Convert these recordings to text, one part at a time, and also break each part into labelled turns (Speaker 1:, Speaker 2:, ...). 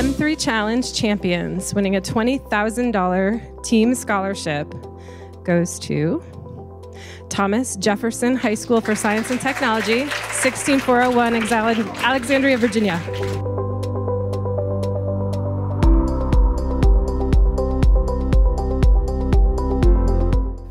Speaker 1: M3 Challenge champions, winning a $20,000 team scholarship, goes to Thomas Jefferson High School for Science and Technology, 16401 Alexandria, Virginia.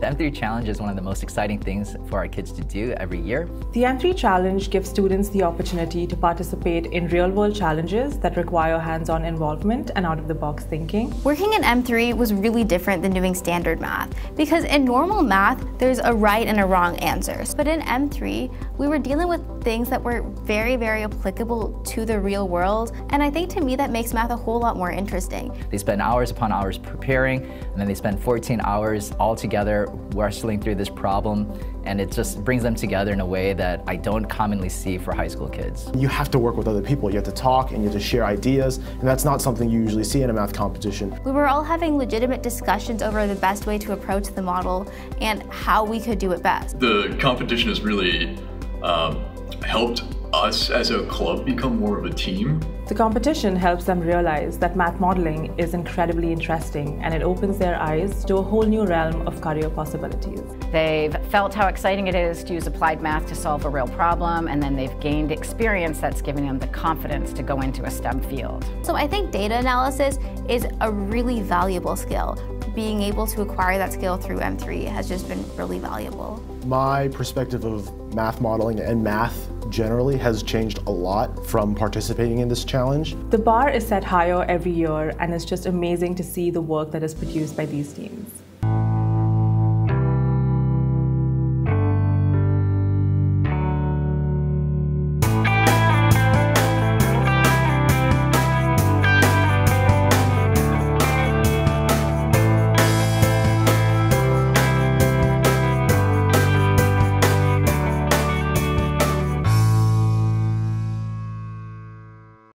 Speaker 2: M3 Challenge is one of the most exciting things for our kids to do every year.
Speaker 3: The M3 Challenge gives students the opportunity to participate in real-world challenges that require hands-on involvement and out-of-the-box thinking.
Speaker 4: Working in M3 was really different than doing standard math because in normal math, there's a right and a wrong answer. But in M3, we were dealing with things that were very, very applicable to the real world. And I think to me that makes math a whole lot more interesting.
Speaker 2: They spend hours upon hours preparing, and then they spend 14 hours all together wrestling through this problem and it just brings them together in a way that I don't commonly see for high school kids.
Speaker 5: You have to work with other people. You have to talk and you have to share ideas, and that's not something you usually see in a math competition.
Speaker 4: We were all having legitimate discussions over the best way to approach the model and how we could do it best.
Speaker 6: The competition is really um, helped us as a club become more of a team.
Speaker 3: The competition helps them realize that math modeling is incredibly interesting and it opens their eyes to a whole new realm of career possibilities.
Speaker 7: They've felt how exciting it is to use applied math to solve a real problem and then they've gained experience that's giving them the confidence to go into a STEM field.
Speaker 4: So I think data analysis is a really valuable skill. Being able to acquire that skill through M3 has just been really valuable.
Speaker 5: My perspective of math modeling and math generally has changed a lot from participating in this challenge.
Speaker 3: The bar is set higher every year and it's just amazing to see the work that is produced by these teams.